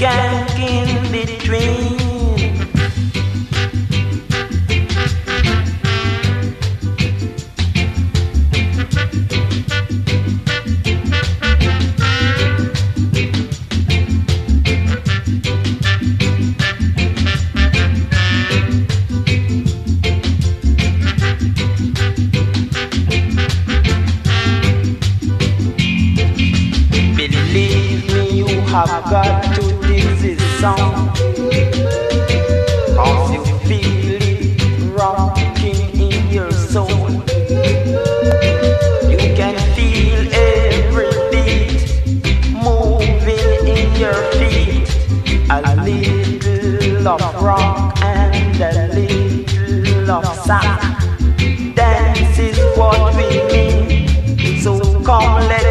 skank in between. Have got to this is song. Cause you feel it rocking in your soul. You can feel every beat moving in your feet. A little of rock and a little of sock. Dance is what we mean. So come let